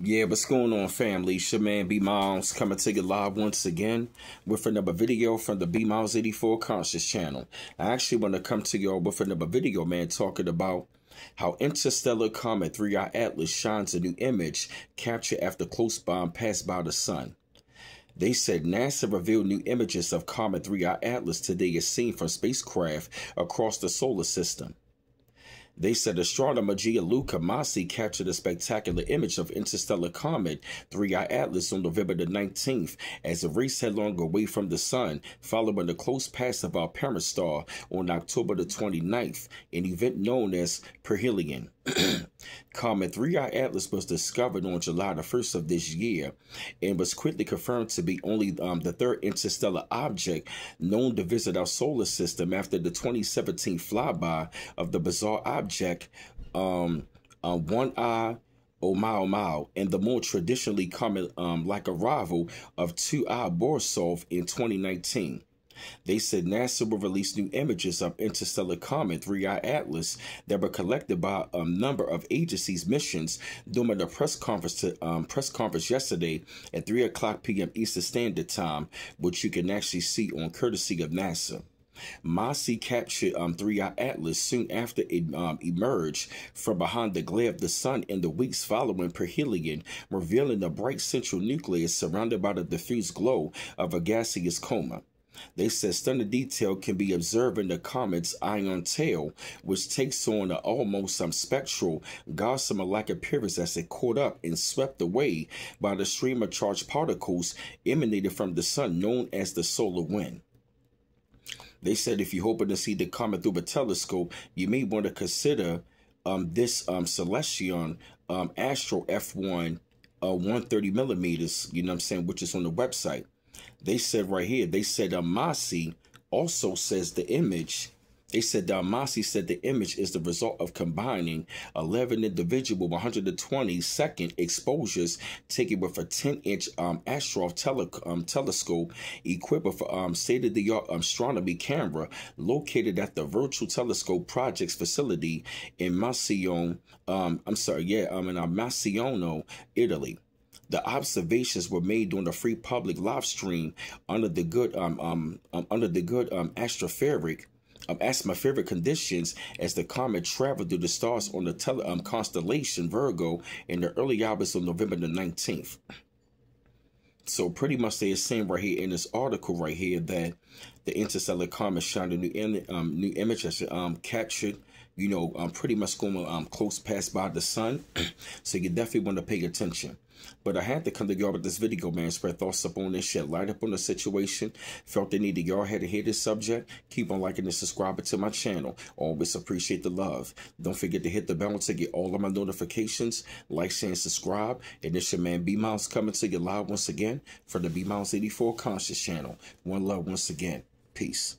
Yeah, what's going on, family? It's man B Miles coming to you live once again with another video from the B Miles 84 Conscious channel. I actually want to come to y'all with another video, man, talking about how interstellar comet 3i Atlas shines a new image captured after close bomb passed by the sun. They said NASA revealed new images of Comet 3i Atlas today as seen from spacecraft across the solar system. They said astronomer Gianluca Masi captured a spectacular image of interstellar comet 3i Atlas on November the 19th as it raced headlong away from the sun, following the close pass of our parent star on October the 29th, an event known as perihelion. Comet 3i Atlas was discovered on July the 1st of this year and was quickly confirmed to be only um, the third interstellar object known to visit our solar system after the 2017 flyby of the bizarre object um, uh, One I Oumuamua and the more traditionally common um, like arrival of Two I Borisov in 2019. They said NASA will release new images of interstellar comet 3i Atlas that were collected by a number of agencies' missions during the press conference to, um, press conference yesterday at 3 o'clock p.m. Eastern Standard Time, which you can actually see on courtesy of NASA. Masi captured um, 3i Atlas soon after it um, emerged from behind the glare of the sun in the weeks following perihelion, revealing a bright central nucleus surrounded by the diffuse glow of a gaseous coma. They said stunning detail can be observed in the comet's ion tail, which takes on an almost some spectral, gossamer-like appearance as it caught up and swept away by the stream of charged particles emanated from the sun known as the solar wind. They said if you're hoping to see the comet through a telescope, you may want to consider um, this um, Celestron um, Astro F1 uh, 130 millimeters, you know what I'm saying, which is on the website. They said right here, they said Amasi also says the image. They said Dalmasi said the image is the result of combining 11 individual 120 second exposures taken with a 10 inch um, tele, um, telescope equipped with a um, state of the art astronomy camera located at the Virtual Telescope Projects facility in Massione. Um, I'm sorry, yeah, um, in uh, Massiono, Italy. The observations were made during a free public live stream under the good um, um, um under the good um astroperic um, favorite conditions as the comet traveled through the stars on the tele, um, constellation Virgo in the early hours of November the 19th. So pretty much they are saying right here in this article right here that the interstellar comet shined a new, um, new image as um, captured you know, um, pretty much going um, close past by the sun. so you definitely want to pay attention. But I had to come to y'all with this video, man. Spread thoughts up on this shit. Light up on the situation. Felt the need to y'all had to hear this subject. Keep on liking and subscribing to my channel. Always appreciate the love. Don't forget to hit the bell to get all of my notifications. Like, share, and subscribe. And this your man B Miles coming to you live once again for the B Miles 84 Conscious channel. One love once again. Peace.